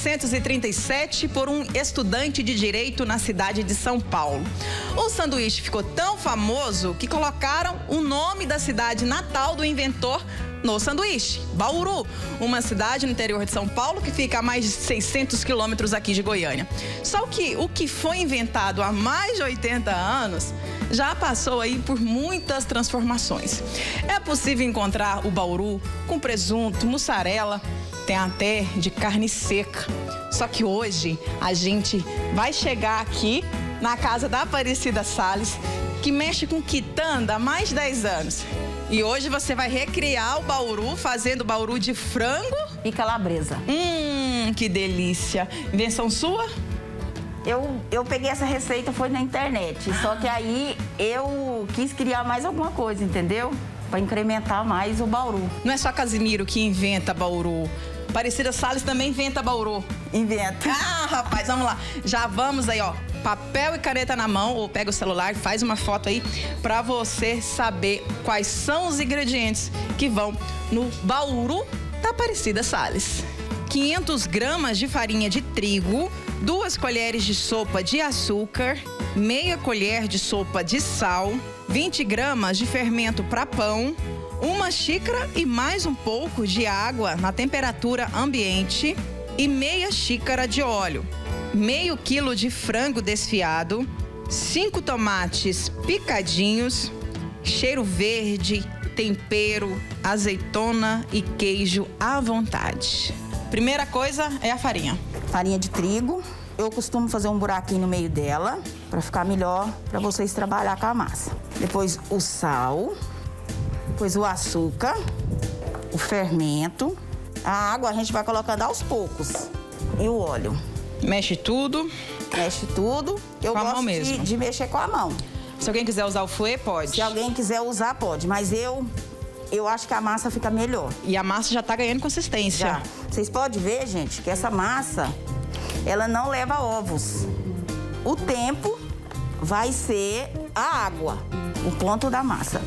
1937 por um estudante de direito na cidade de São Paulo. O sanduíche ficou tão famoso que colocaram o nome da cidade natal do inventor no sanduíche. Bauru, uma cidade no interior de São Paulo que fica a mais de 600 quilômetros aqui de Goiânia. Só que o que foi inventado há mais de 80 anos já passou aí por muitas transformações. É possível encontrar o Bauru com presunto, mussarela, tem até de carne seca. Só que hoje a gente vai chegar aqui na casa da Aparecida Sales, que mexe com quitanda há mais de 10 anos. E hoje você vai recriar o bauru, fazendo bauru de frango e calabresa. Hum, que delícia. Invenção sua? Eu, eu peguei essa receita, foi na internet. Só que aí eu quis criar mais alguma coisa, entendeu? Para incrementar mais o bauru. Não é só Casimiro que inventa bauru. Parecida Salles também inventa bauru. Inventa. Ah, rapaz, vamos lá. Já vamos aí, ó papel e caneta na mão ou pega o celular, faz uma foto aí para você saber quais são os ingredientes que vão no bauru da Aparecida Sales. 500 gramas de farinha de trigo, duas colheres de sopa de açúcar, meia colher de sopa de sal, 20 gramas de fermento para pão, uma xícara e mais um pouco de água na temperatura ambiente e meia xícara de óleo meio quilo de frango desfiado, cinco tomates picadinhos, cheiro verde, tempero, azeitona e queijo à vontade. Primeira coisa é a farinha. Farinha de trigo. Eu costumo fazer um buraquinho no meio dela para ficar melhor para vocês trabalhar com a massa. Depois o sal, depois o açúcar, o fermento. A água a gente vai colocando aos poucos e o óleo. Mexe tudo. Mexe tudo. Eu com gosto de, de, mexer com a mão. Se alguém quiser usar o fouet, pode. Se alguém quiser usar, pode. Mas eu eu acho que a massa fica melhor. E a massa já tá ganhando consistência. Já. Vocês podem ver, gente, que essa massa, ela não leva ovos. O tempo vai ser a água, o ponto da massa.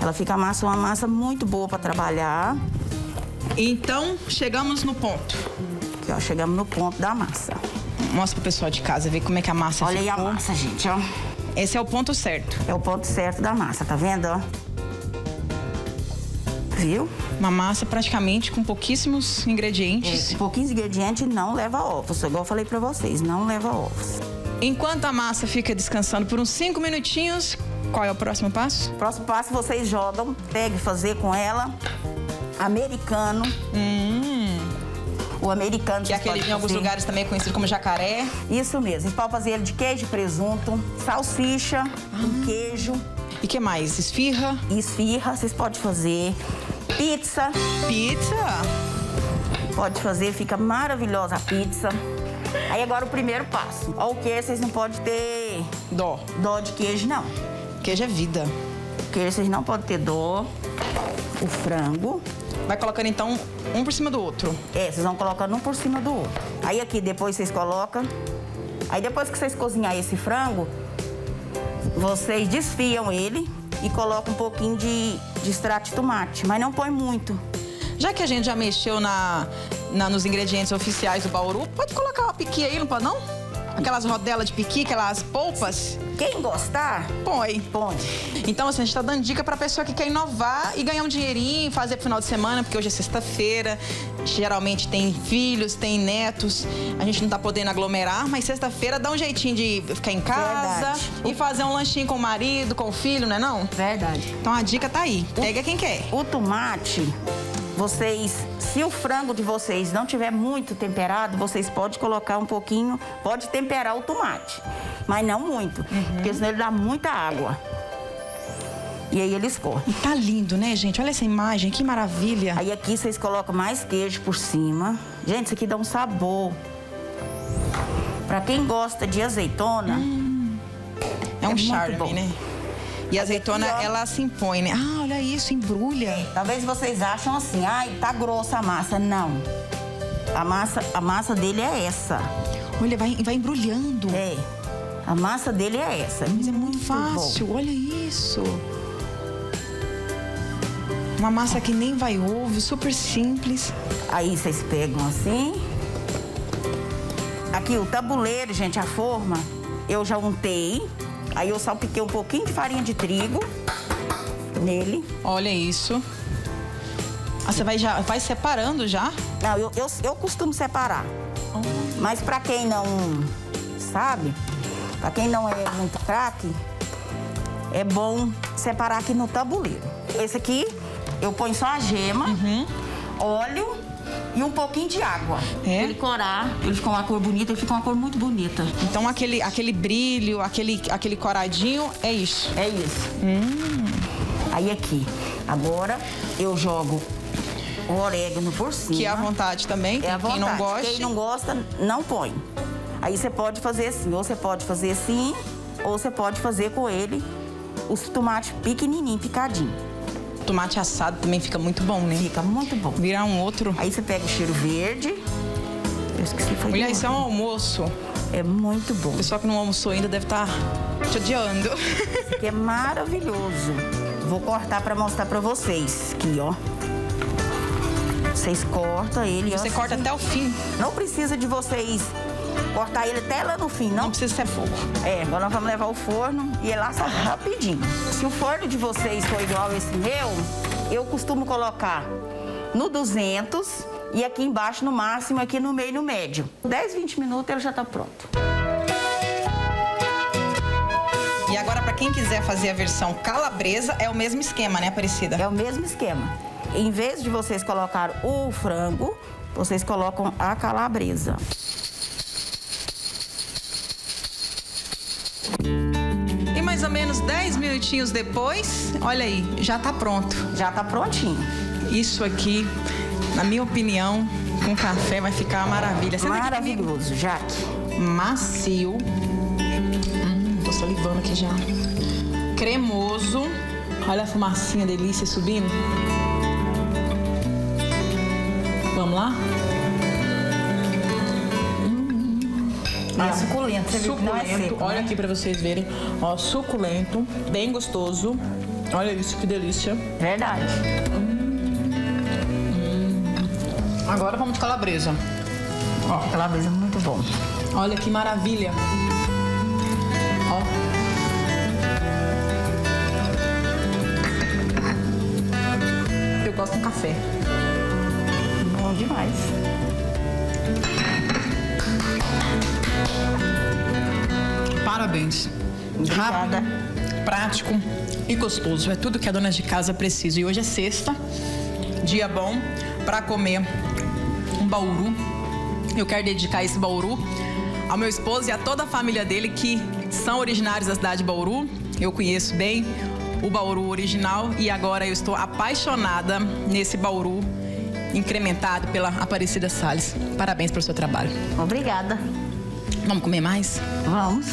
Ela fica massa, uma massa muito boa para trabalhar. Então, chegamos no ponto. Aqui, ó, chegamos no ponto da massa. Mostra pro pessoal de casa ver como é que a massa Olha ficou. aí a massa, gente, ó. Esse é o ponto certo. É o ponto certo da massa, tá vendo, ó? Viu? Uma massa praticamente com pouquíssimos ingredientes. É, pouquinhos ingredientes não leva ovos, igual eu falei pra vocês, não leva ovos. Enquanto a massa fica descansando por uns 5 minutinhos, qual é o próximo passo? Próximo passo vocês jogam, pegue fazer com ela americano. Hum. O americano. Que é aquele em alguns lugares também é conhecido como jacaré. Isso mesmo. E pode fazer ele de queijo e presunto, salsicha, ah. um queijo. E que mais? Esfirra? Esfirra, vocês podem fazer. Pizza. Pizza? Pode fazer, fica maravilhosa a pizza. Aí agora o primeiro passo. Ó, o queijo vocês não podem ter... Dó. Dó de queijo, não. Queijo é vida. Queijo vocês não podem ter dó. O frango. Vai colocando então um por cima do outro. É, vocês vão colocando um por cima do outro. Aí aqui depois vocês colocam. Aí depois que vocês cozinhar esse frango, vocês desfiam ele e colocam um pouquinho de, de extrato de tomate, mas não põe muito. Já que a gente já mexeu na, na nos ingredientes oficiais do Bauru, pode colocar uma piqui aí, não pode não? Aquelas rodelas de piqui, aquelas polpas. Quem gostar, põe. Põe. Então, assim, a gente tá dando dica pra pessoa que quer inovar e ganhar um dinheirinho, fazer pro final de semana, porque hoje é sexta-feira. Geralmente tem filhos, tem netos. A gente não tá podendo aglomerar, mas sexta-feira dá um jeitinho de ficar em casa Verdade. e fazer um lanchinho com o marido, com o filho, não é não? Verdade. Então a dica tá aí. Pega o, quem quer. O tomate, vocês, se o frango de vocês não tiver muito temperado, vocês podem colocar um pouquinho, pode temperar o tomate, mas não muito, uhum. porque senão ele dá muita água. E aí ele escorre. E tá lindo, né, gente? Olha essa imagem, que maravilha. Aí aqui vocês colocam mais queijo por cima. Gente, isso aqui dá um sabor. Pra quem gosta de azeitona... Hum. É um é charme, né? E a azeitona, aqui, ela se impõe, né? Ah, olha isso, embrulha. É, talvez vocês acham assim, ai, tá grossa a massa. Não. A massa, a massa dele é essa. Olha, vai, vai embrulhando. É. A massa dele é essa. Mas é muito, muito fácil, bom. olha isso. Uma massa que nem vai ovo, super simples. Aí vocês pegam assim Aqui o tabuleiro, gente, a forma, eu já untei. Aí eu salpiquei um pouquinho de farinha de trigo nele. Olha isso. Ah, você vai, já, vai separando já? Não, eu, eu, eu costumo separar. Mas para quem não sabe, para quem não é muito craque, é bom separar aqui no tabuleiro. Esse aqui, eu ponho só a gema, óleo e um pouquinho de água. É? Ele corar, ele fica uma cor bonita, ele fica uma cor muito bonita. Então aquele, aquele brilho, aquele, aquele coradinho, é isso. É isso. Aí aqui, agora eu jogo o orégano por cima. Que é à vontade também. É à Quem vontade. não gosta. Quem não gosta, não põe. Aí você pode fazer assim, ou você pode fazer assim, ou você pode fazer com ele os tomates pequenininho, picadinho. Tomate assado também fica muito bom, né? Fica muito bom. Virar um outro. Aí você pega o cheiro verde. Eu esqueci, foi Mulher, isso é um almoço. É muito bom. O pessoal que não almoçou ainda deve estar te odiando. Isso aqui é maravilhoso. Vou cortar pra mostrar pra vocês. Aqui, ó. Vocês cortam ele. ó, Você corta até o fim. Não precisa de vocês cortar ele até lá no fim, Não não precisa ser fogo. É, agora nós vamos levar o forno e ele assa rapidinho. Se o forno de vocês for igual esse meu, eu costumo colocar no 200 e aqui embaixo no máximo, aqui no meio e no médio. 10, 20 minutos ele já tá pronto. E agora, pra quem quiser fazer a versão calabresa, é o mesmo esquema, né, Aparecida? É o mesmo esquema. Em vez de vocês colocar o frango, vocês colocam a calabresa. 10 minutinhos depois, olha aí, já tá pronto. Já tá prontinho. Isso aqui, na minha opinião, com café vai ficar uma maravilha. Senta. Maravilhoso, Jaque. Macio. Hum, tô salivando aqui já. Cremoso. Olha a fumacinha delícia subindo. Vamos lá? É suculento, você é Suculento. seco, Olha né? aqui pra vocês verem. Ó, suculento, bem gostoso. Olha isso, que delícia. Verdade. Agora vamos de calabresa. Ó, Calabresa é muito bom. olha que maravilha. Ó. Eu gosto com café. Bom demais. Parabéns. Obrigada. Rápido, prático e gostoso. É tudo que a dona de casa precisa. E hoje é sexta, dia bom para comer um bauru. Eu quero dedicar esse bauru ao meu esposo e a toda a família dele que são originários da cidade de Bauru. Eu conheço bem o bauru original e agora eu estou apaixonada nesse bauru incrementado pela Aparecida Salles. Parabéns pelo seu trabalho. Obrigada. Vamos comer mais? Vamos.